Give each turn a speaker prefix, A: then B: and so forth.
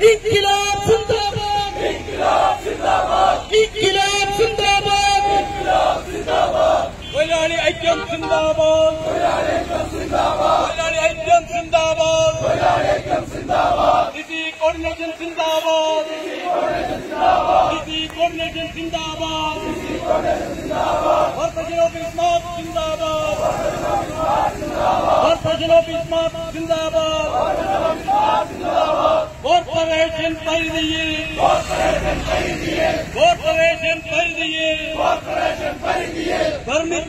A: İnkılap zindabat. İnkılap zindabat. İnkılap zindabat. İnkılap zindabat. Velali Ekrem zindabat. Velali Ekrem zindabat. Velali Ekrem zindabat. Velali Ekrem zindabat. Dizi Kornet'in zindabat. Dizi Kornet'in zindabat. Dizi Kornet'in zindabat. Dizi Kornet'in zindabat. Varsacın of İsmat zindabat. Varsacın of İsmat zindabat. Varsacın of İsmat zindabat. Varsacın of İsmat zindabat. Ration कर दिए रेशन कर दिए रेशन कर दिए